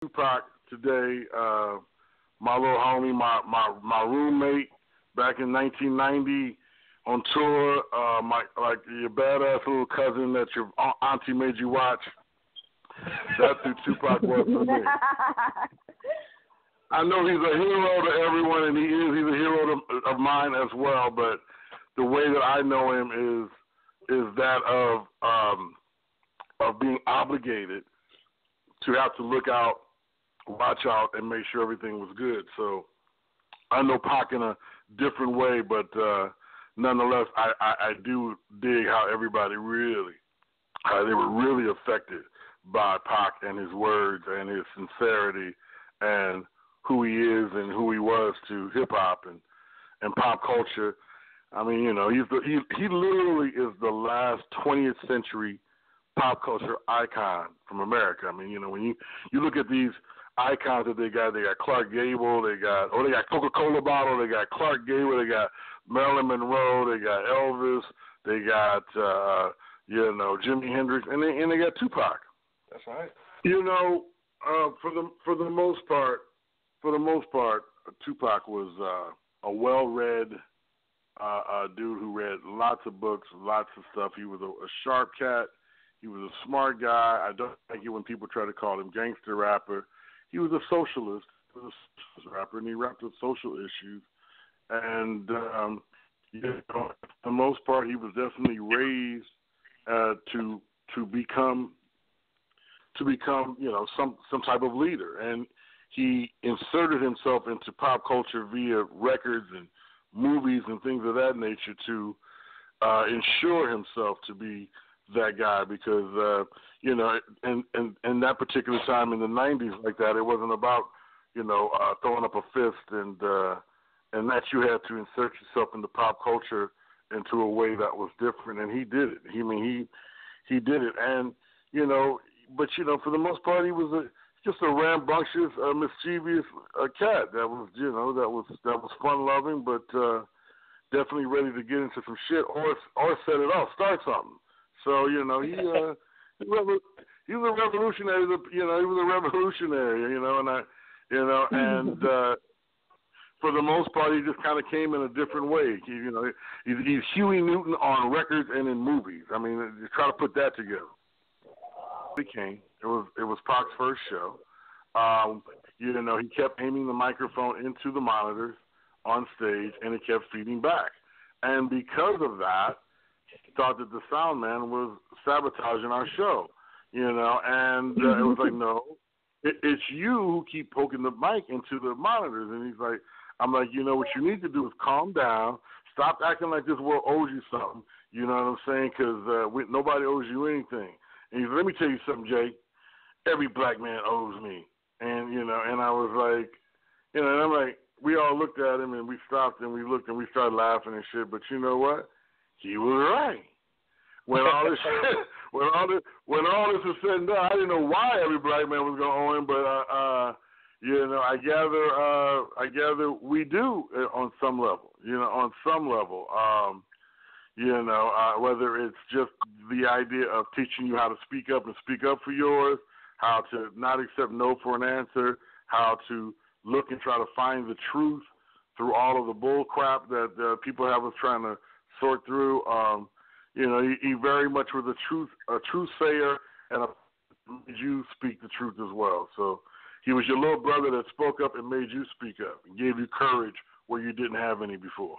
Tupac today, uh, my little homie, my, my my roommate back in 1990 on tour, uh, my like your badass little cousin that your auntie made you watch. That's who Tupac was for me. I know he's a hero to everyone, and he is. He's a hero to, of mine as well. But the way that I know him is is that of um, of being obligated to have to look out, watch out, and make sure everything was good. So I know Pac in a different way, but uh, nonetheless, I, I, I do dig how everybody really, how they were really affected by Pac and his words and his sincerity and who he is and who he was to hip hop and and pop culture. I mean, you know, he's the, he he literally is the last 20th century pop culture icon from America. I mean, you know, when you you look at these icons that they got, they got Clark Gable, they got oh they got Coca Cola bottle, they got Clark Gable, they got Marilyn Monroe, they got Elvis, they got uh, you know Jimi Hendrix, and they and they got Tupac. That's right. You know, uh, for the for the most part, for the most part, Tupac was uh, a well-read uh, uh, dude who read lots of books, lots of stuff. He was a, a sharp cat. He was a smart guy. I don't like it when people try to call him gangster rapper. He was a socialist. He was a socialist rapper, and he rapped with social issues. And um, you know, for the most part, he was definitely raised uh, to to become to become you know some some type of leader. And he inserted himself into pop culture via records and movies and things of that nature to uh, ensure himself to be that guy because uh, you know, and and and that particular time in the '90s like that, it wasn't about you know uh, throwing up a fist and uh, and that you had to insert yourself into pop culture into a way that was different, and he did it. He I mean he he did it, and you know, but you know, for the most part, he was a just a rambunctious, uh, mischievous uh, cat that was, you know, that was that was fun loving, but uh, definitely ready to get into some shit or or set it off, start something. So you know, he uh, he, he was a revolutionary. You know, he was a revolutionary. You know, and I, you know, and uh, for the most part, he just kind of came in a different way. He, you know, he's, he's Huey Newton on records and in movies. I mean, you try to put that together. He came. It was it was Pac's first show. Um, you know, he kept aiming the microphone into the monitors on stage, and it kept feeding back. And because of that, he thought that the sound man was sabotaging our show. You know, and uh, it was like, no, it, it's you who keep poking the mic into the monitors. And he's like, I'm like, you know, what you need to do is calm down, stop acting like this world owes you something. You know what I'm saying? Because uh, nobody owes you anything. And he's, let me tell you something, Jake every black man owes me. And, you know, and I was like, you know, and I'm like, we all looked at him and we stopped and we looked and we started laughing and shit. But you know what? He was right. When all this shit, when all this, when all this was said and done, I didn't know why every black man was gonna owe him, but uh, uh, you know, I gather, uh, I gather we do uh, on some level. You know, on some level. Um, you know, uh, whether it's just the idea of teaching you how to speak up and speak up for yours, how to not accept no for an answer, how to look and try to find the truth through all of the bull crap that uh, people have us trying to sort through. Um, you know, he, he very much was a truth a truth sayer and a, you speak the truth as well. So he was your little brother that spoke up and made you speak up and gave you courage where you didn't have any before.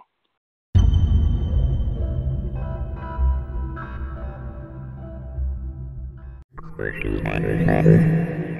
Christian